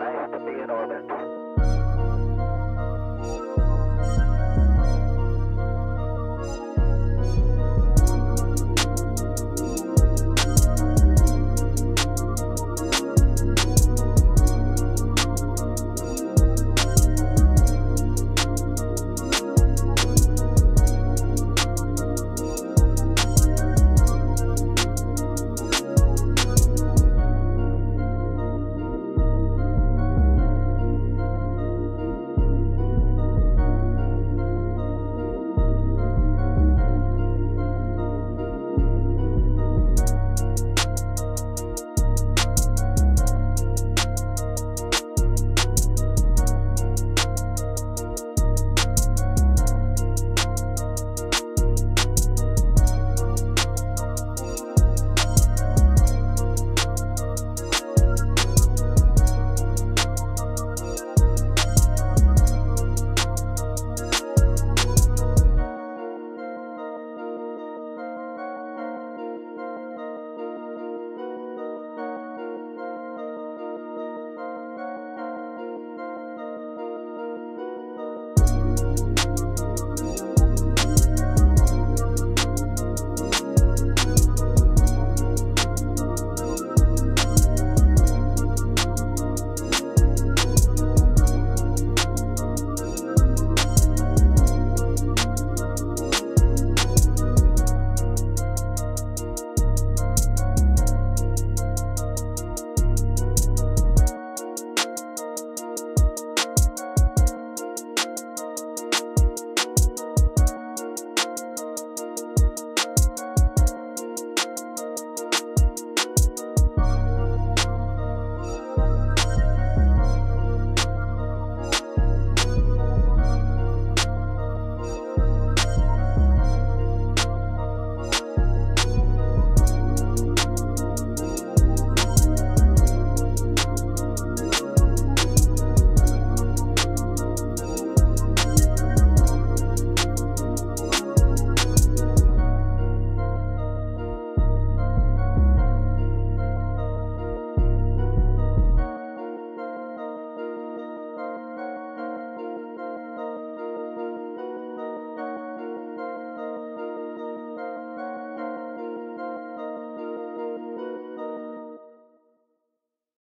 I have to be in orbit.